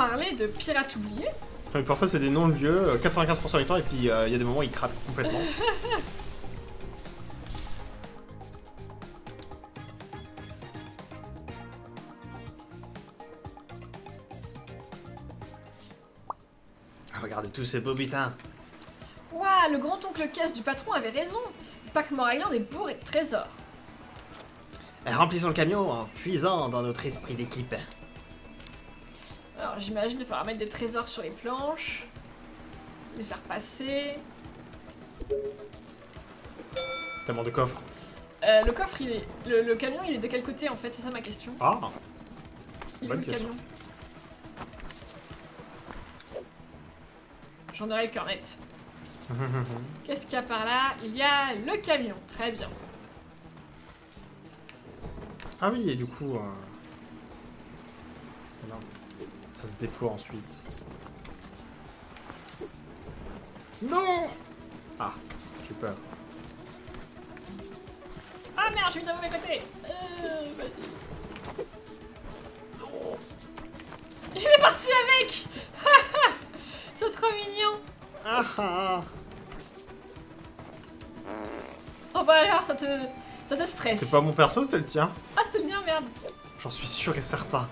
parler de pirates oubliés. Parfois c'est des noms de lieux, euh, 95% du temps, et puis euh, il y a des moments où ils craquent complètement. Ah, Regardez tous ces beaux. Ouah, le grand-oncle caisse du patron avait raison. Packmore Island est bourré de trésors. Remplissons le camion en puisant dans notre esprit d'équipe. Alors j'imagine qu'il faudra mettre des trésors sur les planches, les faire passer. Tellement de coffres. Euh, le coffre, il est. Le, le camion, il est de quel côté en fait? C'est ça ma question. Ah Il bonne question. J'en aurai le cœur net. Qu'est-ce qu'il y a par là? Il y a le camion, très bien. Ah oui, et du coup... euh. Ça se déploie ensuite. Non Ah, j'ai peur. Ah merde, je suis de mauvais côté euh, Vas-y. Il est parti avec C'est trop mignon Ah ah Oh bah alors, ça te, ça te stresse. C'est pas mon perso, c'était le tien Ah, c'était le mien, merde. J'en suis sûr et certain.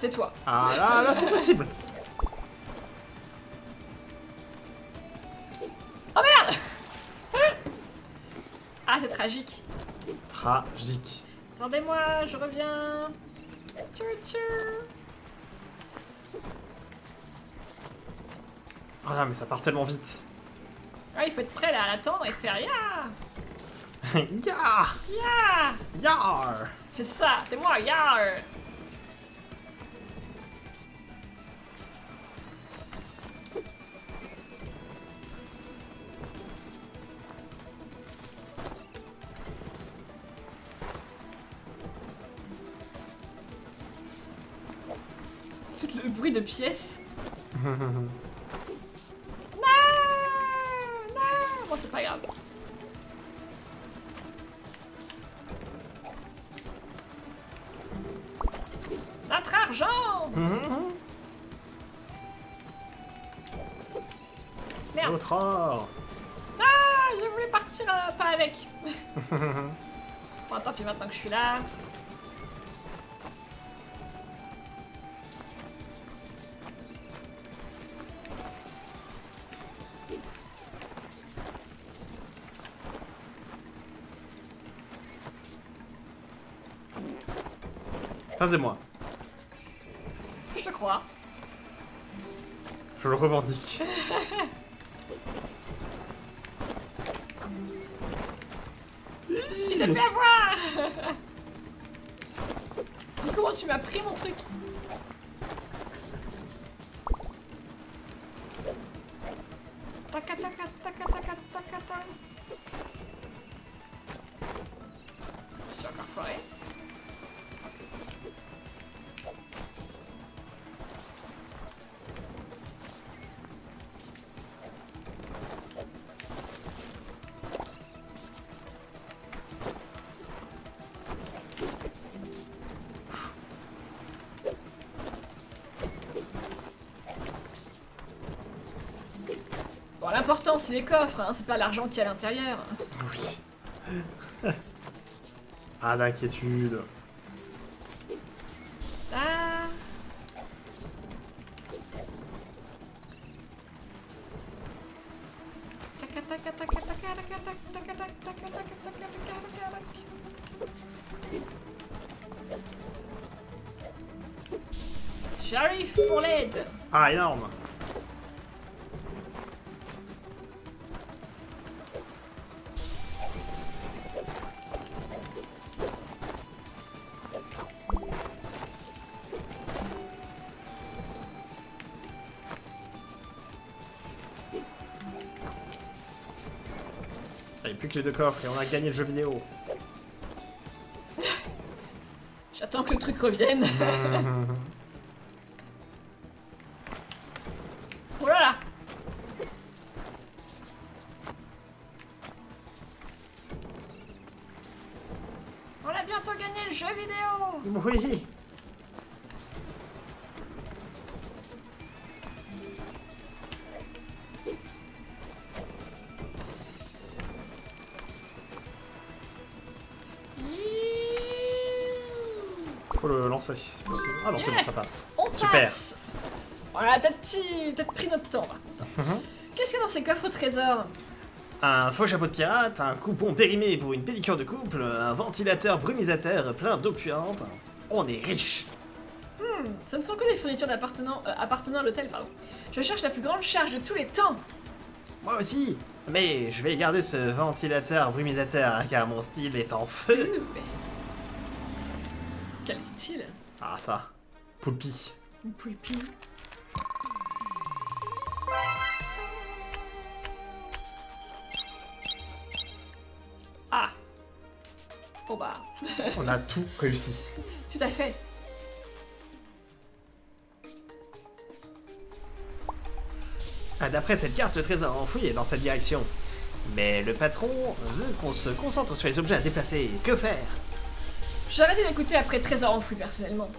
C'était toi. Ah là, là, c'est possible Oh merde Ah, c'est tragique. Tragique. Attendez-moi, je reviens. Tchou, tchou. Ah là, mais ça part tellement vite. Ah, il faut être prêt là à l'attendre et faire ya ya Ya Yar C'est ça, c'est moi, yar Tout le bruit de pièces. Non Non Bon, c'est pas grave. Notre argent. Merde. Autre or. Ah Je voulais partir euh, pas avec. Bon, tant pis, maintenant que je suis là... Ça, c'est moi. Je te crois. Je le revendique. Il s'est fait avoir Mais comment tu m'as pris mon truc Taca, taca, taca, taca, taca, taca. Je suis encore foiré. Bon, l'important c'est les coffres, hein, c'est pas l'argent qui est à l'intérieur. Oui. ah, l'inquiétude. Taca. J'arrive pour l'aide Ah, énorme Il n'y a plus que les deux coffres et on a gagné le jeu vidéo. J'attends que le truc revienne. le lancer si possible. Ah non, c'est bon, ça passe. On Super. passe Voilà, t'as petit- pris notre temps. Mhm. Qu'est-ce qu'il y a dans ces coffres au trésor Un faux chapeau de pirate, un coupon périmé pour une pédicure de couple, un ventilateur brumisateur plein d'eau puante. On est riche. Hmm, Ce ne sont que des fournitures d'appartenant euh, appartenant à l'hôtel, pardon. Je cherche la plus grande charge de tous les temps. Moi aussi. Mais je vais garder ce ventilateur brumisateur car mon style est en feu. Mais- Quel style Ah ça. Poulpi. Une poulpine. Ah Bon bah, On a tout réussi. tout à fait. Ah, D'après cette carte, le trésor enfoui est dans cette direction. Mais le patron veut qu'on se concentre sur les objets à déplacer. Que faire? J'ai arrêté d'écouter après Trésor enfoui personnellement.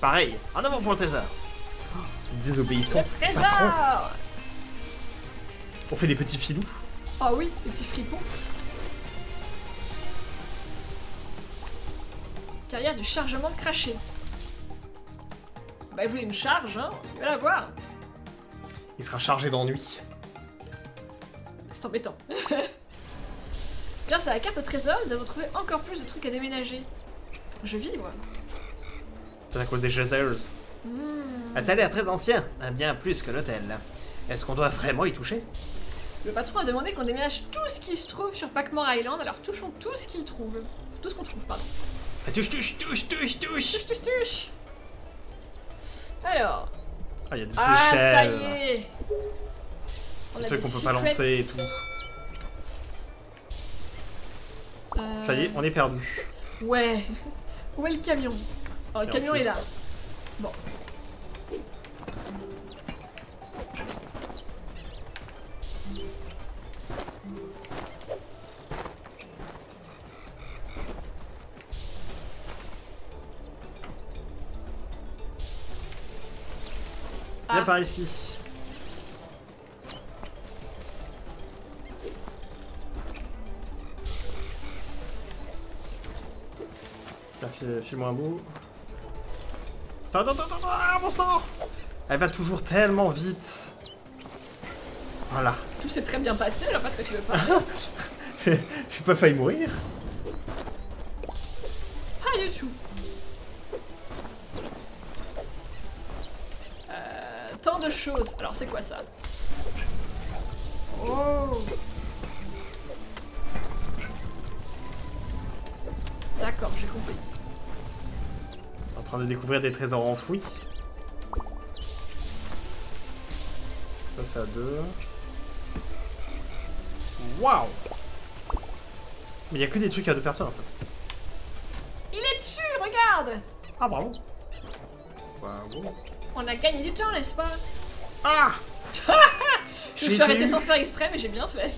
Pareil, en avant pour le trésor. Désobéissons. Le trésor Patron. On fait des petits filous. Oh oui, les petits fripons. Carrière du chargement craché. Bah, il voulait une charge, hein Il va la voir. Il sera chargé d'ennui. C'est embêtant. Grâce à la carte au trésor, nous avons trouvé encore plus de trucs à déménager. Je vis, moi. C'est à cause des. Hmm. Ah, ça a l'air très ancien, ah, bien plus que l'hôtel. Est-ce qu'on doit vraiment y toucher? Le patron a demandé qu'on déménage tout ce qui se trouve sur Pac-Man Island, alors touchons tout ce qu'il trouve. Tout ce qu'on trouve, pardon. Ah, Touche, touche, touche, touche, touche Touche, touche, touche Alors. Ah, il y a des Ah, ça y est On Des trucs qu'on peut pas lancer et tout. Euh, Ça y est, on est perdu. Ouais. Où est le camion? Alors, le camion est là. Bon. Viens Ah. par ici. Tiens, file- File-moi un bout. Attends, attends, attends, attends, ah, bon sang Elle va toujours tellement vite. Voilà. Tout s'est très bien passé, vois pas quoi tu veux pas. J'ai j'ai pas failli mourir. Pas du tout. Euh, tant de choses. Alors, c'est quoi ça? Oh train de découvrir des trésors enfouis. Ça, c'est à deux. Waouh Mais il y a que des trucs à deux personnes en fait. Il est dessus, regarde Ah, bravo Bravo. On a gagné du temps, n'est-ce pas? Ah Je me suis arrêté sans faire exprès, mais j'ai bien fait.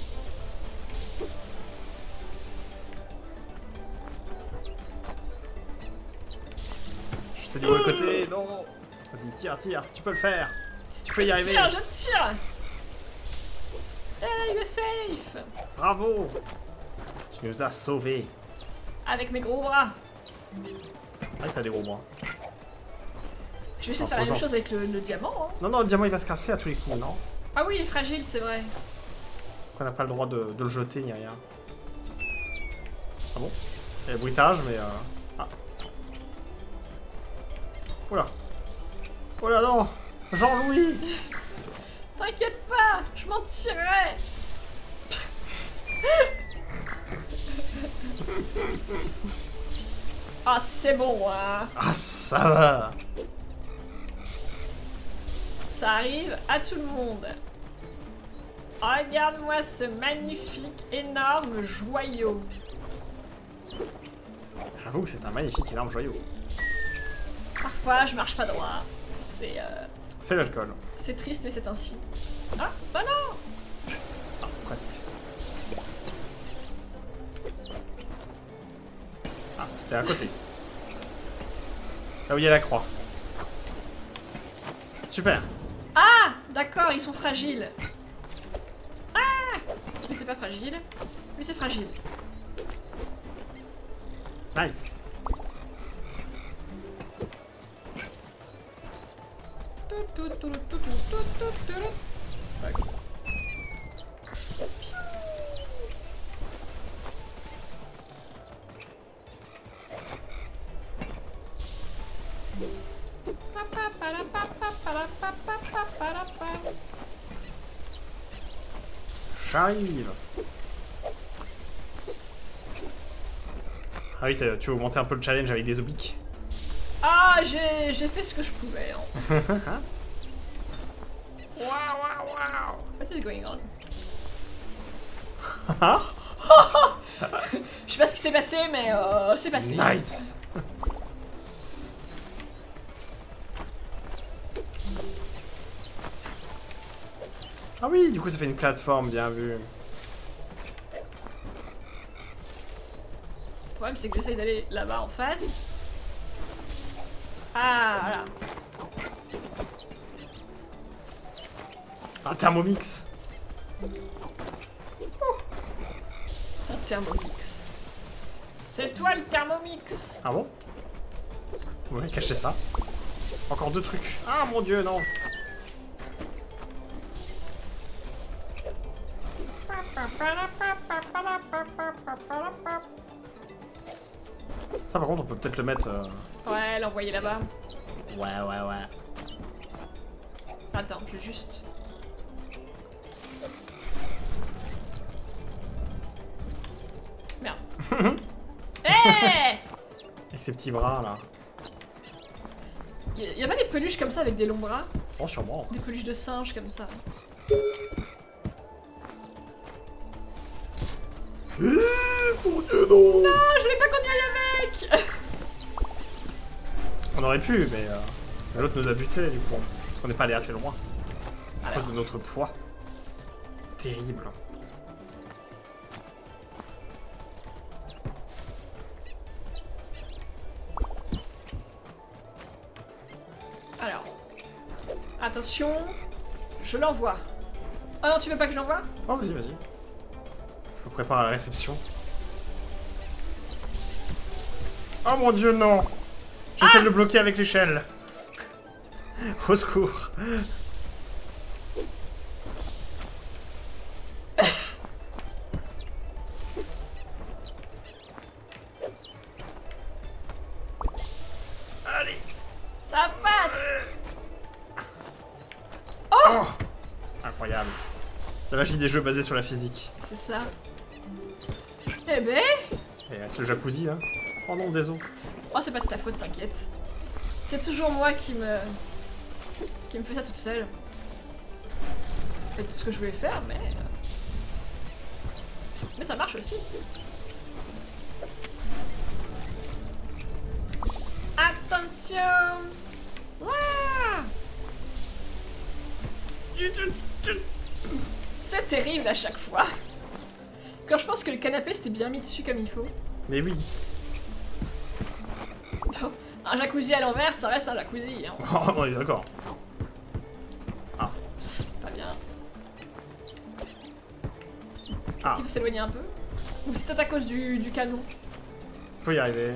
Vas-y, tire, tire, tu peux le faire Tu peux y arriver Tiens, je tire Hey, you safe Bravo Tu nous as sauvés Avec mes gros bras. Ah, t'as des gros bras. Je vais essayer de faire la même chose avec le, le diamant. hein. Non, non, le diamant il va se casser à tous les coups, non Ah oui, il est fragile, c'est vrai. On n'a pas le droit de, de le jeter ni rien. Ah bon? Il y a le bruitage, mais... Euh... Ah. Oula Oula, non Jean-Louis T'inquiète pas, je m'en tirerai. Ah, c'est bon, hein. Ah, ça va Ça arrive à tout le monde. Regarde-moi ce magnifique, énorme joyau. J'avoue que c'est un magnifique énorme joyau. Parfois, je marche pas droit. C'est euh, C'est l'alcool. c'est triste, mais c'est ainsi. Ah, bah non Ah, presque. Ah. c'était à côté. Là où il y a la croix. Super. Ah D'accord, ils sont fragiles. Ah Mais c'est pas fragile. Mais c'est fragile. Nice. J'arrive. Ah oui, tu veux augmenter un peu le challenge avec des obliques. Ah, j'ai j'ai fait ce que je pouvais. hein. Waouh, waouh, waouh. What is going on Je sais pas ce qui s'est passé, mais euh, c'est passé. nice. Ah oui, du coup ça fait une plateforme, bien vu. Le problème, c'est que j'essaye d'aller là-bas en face. Ah, voilà. Un thermomix. Un thermomix. C'est toi le thermomix Ah bon? Ouais, cacher ça. Encore deux trucs. Ah mon dieu, non. Ça par contre on peut peut-être le mettre... euh, Ouais, l'envoyer là-bas. Ouais ouais ouais. Attends, je vais juste... Avec ses petits bras là. y, y a pas des peluches comme ça avec des longs bras? Oh sûrement. Des peluches de singes comme ça mon dieu non Ah, je voulais pas qu'on y aille avec On aurait pu mais... euh, L'autre nous a buté du coup. Parce qu'on n'est pas allé assez loin. À cause de notre poids. Terrible. Alors... Attention... Je l'envoie. Oh non, tu veux pas que je l'envoie? Oh vas-y vas-y. Je me prépare à la réception. Oh mon dieu non J'essaie de le bloquer avec l'échelle. Au secours. Allez Ça passe Oh Incroyable. La magie des jeux basés sur la physique. C'est ça. Eh ben... Et euh, ce jacuzzi là. Oh non, désolé. Oh, c'est pas de ta faute, t'inquiète. C'est toujours moi qui me... qui me fait ça toute seule. C'est tout ce que je voulais faire, mais... Mais ça marche aussi. Attention C'est terrible à chaque fois. Quand je pense que le canapé s'était bien mis dessus comme il faut. Mais oui. Un jacuzzi à l'envers, ça reste un jacuzzi. Hein. Oh est d'accord. Pas bien. Ah. Il faut s'éloigner un peu? Ou c'est peut-être à cause du, du canon? On peut y arriver.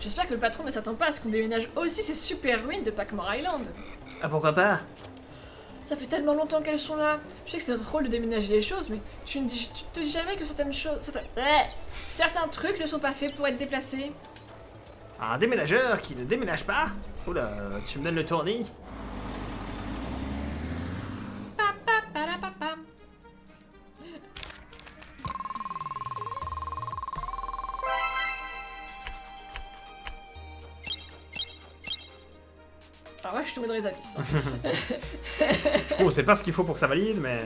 J'espère que le patron ne s'attend pas à ce qu'on déménage aussi ces super ruines de Packmore Island. Ah pourquoi pas? Ça fait tellement longtemps qu'elles sont là. Je sais que c'est notre rôle de déménager les choses, mais tu ne dis, tu te dis jamais que certaines choses... Certains, Ouais. certains trucs ne sont pas faits pour être déplacés. Un déménageur qui ne déménage pas? Oula, tu me donnes le tournis Oh, c'est pas ce qu'il faut pour que ça valide, mais...